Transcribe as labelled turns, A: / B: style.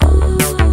A: Oh.